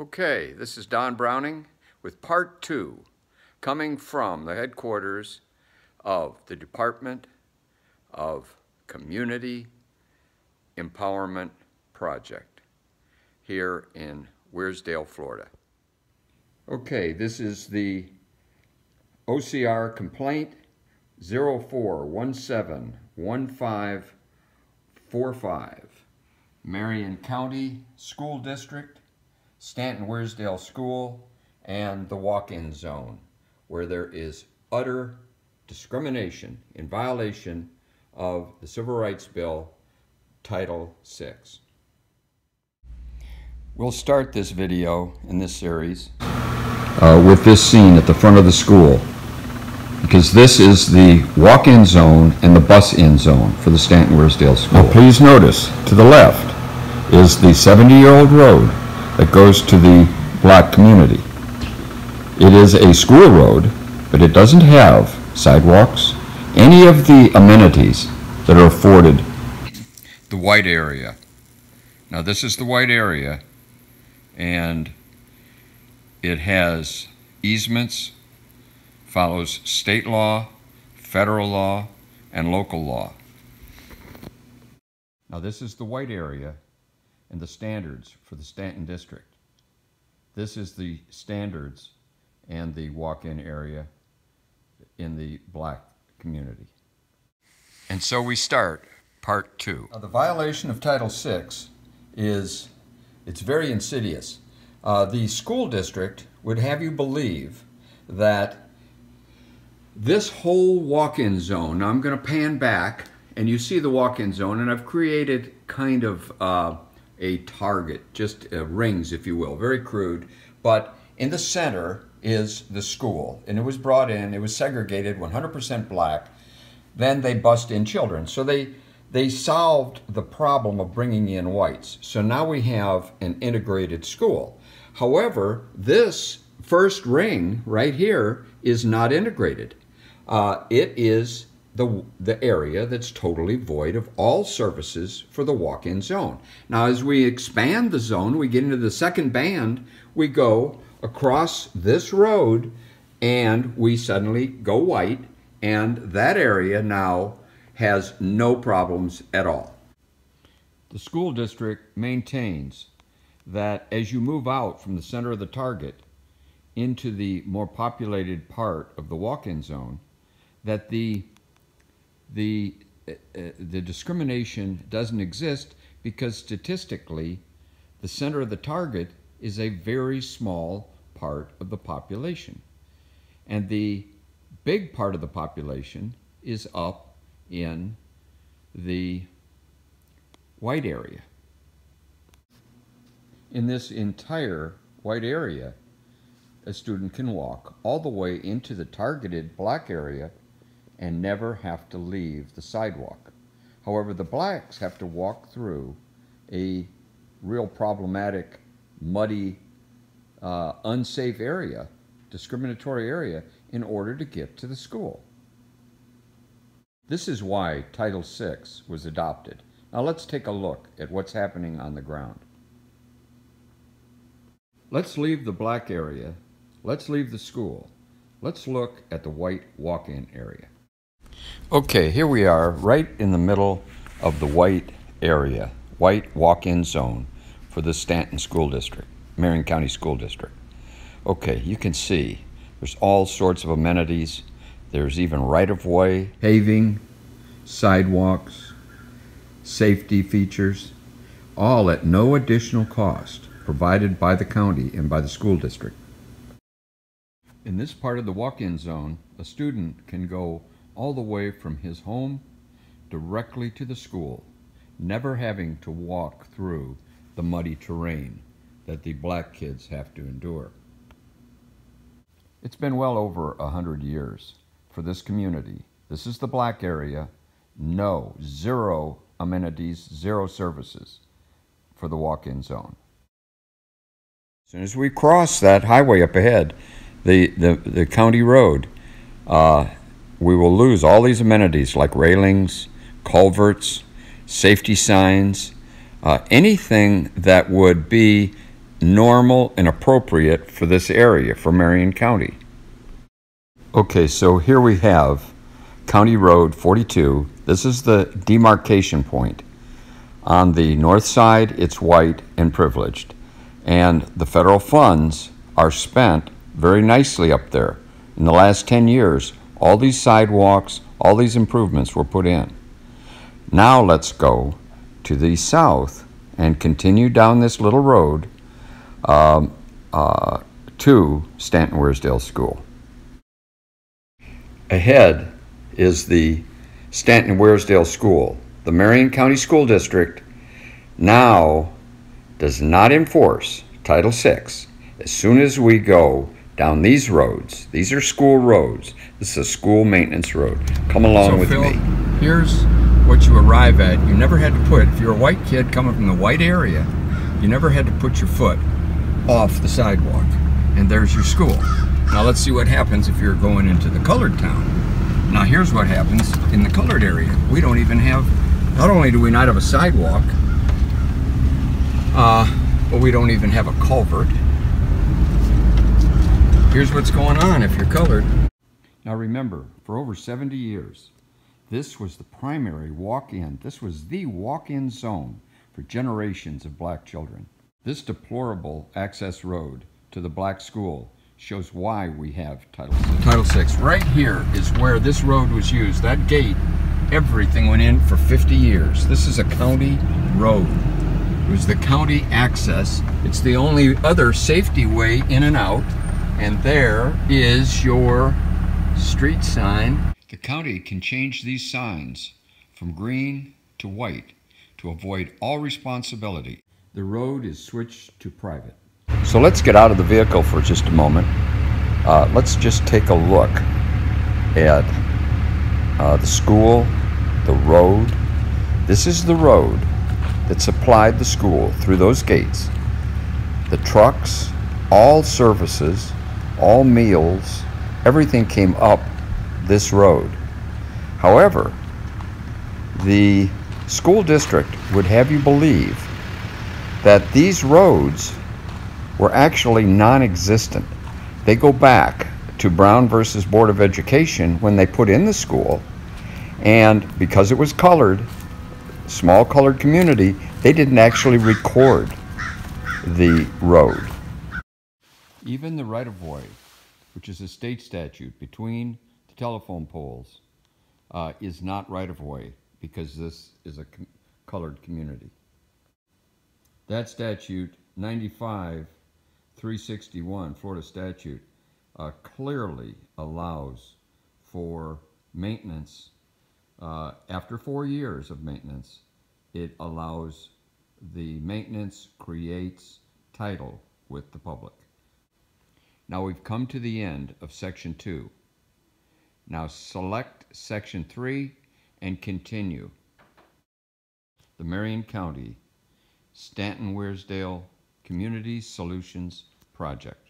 Okay, this is Don Browning with part two, coming from the headquarters of the Department of Community Empowerment Project here in Weirsdale, Florida. Okay, this is the OCR complaint 04171545, Marion County School District, Stanton Weirsdale School, and the walk-in zone, where there is utter discrimination in violation of the Civil Rights Bill, Title VI. We'll start this video in this series uh, with this scene at the front of the school because this is the walk-in zone and the bus-in zone for the Stanton Weirsdale School. Now please notice, to the left is the 70-year-old road that goes to the black community. It is a school road, but it doesn't have sidewalks, any of the amenities that are afforded the white area. Now this is the white area, and it has easements, follows state law, federal law, and local law. Now this is the white area and the standards for the Stanton District. This is the standards and the walk-in area in the black community. And so we start part two. Now, the violation of Title VI is, it's very insidious. Uh, the school district would have you believe that this whole walk-in zone, now I'm going to pan back and you see the walk-in zone and I've created kind of uh, a target, just uh, rings if you will, very crude, but in the center is the school and it was brought in, it was segregated 100% black, then they bust in children. So they, they solved the problem of bringing in whites. So now we have an integrated school. However, this first ring right here is not integrated. Uh, it is the, the area that's totally void of all services for the walk-in zone. Now, as we expand the zone, we get into the second band, we go across this road and we suddenly go white and that area now has no problems at all. The school district maintains that as you move out from the center of the target into the more populated part of the walk-in zone, that the the uh, uh, the discrimination doesn't exist because statistically the center of the target is a very small part of the population. And the big part of the population is up in the white area. In this entire white area a student can walk all the way into the targeted black area and never have to leave the sidewalk. However, the blacks have to walk through a real problematic, muddy, uh, unsafe area, discriminatory area, in order to get to the school. This is why Title VI was adopted. Now let's take a look at what's happening on the ground. Let's leave the black area. Let's leave the school. Let's look at the white walk-in area. Okay, here we are right in the middle of the white area, white walk-in zone for the Stanton School District, Marion County School District. Okay, you can see there's all sorts of amenities. There's even right-of-way, paving, sidewalks, safety features, all at no additional cost provided by the county and by the school district. In this part of the walk-in zone, a student can go all the way from his home directly to the school, never having to walk through the muddy terrain that the black kids have to endure. It's been well over a hundred years for this community. This is the black area. No, zero amenities, zero services for the walk-in zone. As soon as we cross that highway up ahead, the, the, the county road, uh, we will lose all these amenities like railings, culverts, safety signs, uh, anything that would be normal and appropriate for this area, for Marion County. Okay, so here we have County Road 42. This is the demarcation point. On the north side, it's white and privileged. And the federal funds are spent very nicely up there. In the last 10 years, all these sidewalks, all these improvements were put in. Now let's go to the south and continue down this little road um, uh, to Stanton Weirsdale School. Ahead is the Stanton Weirsdale School. The Marion County School District now does not enforce Title VI. As soon as we go down these roads, these are school roads. This is a school maintenance road. Come along so with Phil, me. Here's what you arrive at. You never had to put, if you're a white kid coming from the white area, you never had to put your foot off the sidewalk. And there's your school. Now let's see what happens if you're going into the colored town. Now here's what happens in the colored area. We don't even have, not only do we not have a sidewalk, uh, but we don't even have a culvert. Here's what's going on if you're colored. Now remember, for over 70 years, this was the primary walk-in, this was the walk-in zone for generations of black children. This deplorable access road to the black school shows why we have Title VI. Title VI. Right here is where this road was used. That gate, everything went in for 50 years. This is a county road. It was the county access. It's the only other safety way in and out. And there is your street sign. The county can change these signs from green to white to avoid all responsibility. The road is switched to private. So let's get out of the vehicle for just a moment. Uh, let's just take a look at uh, the school, the road. This is the road that supplied the school through those gates. The trucks, all services, all meals, everything came up this road. However, the school district would have you believe that these roads were actually non-existent. They go back to Brown versus Board of Education when they put in the school, and because it was colored, small colored community, they didn't actually record the road. Even the right-of-way, which is a state statute between the telephone poles, uh, is not right-of-way because this is a com colored community. That statute, 95 361, Florida statute, uh, clearly allows for maintenance. Uh, after four years of maintenance, it allows the maintenance creates title with the public. Now we've come to the end of section two. Now select section three and continue. The Marion County Stanton Weirsdale Community Solutions Project.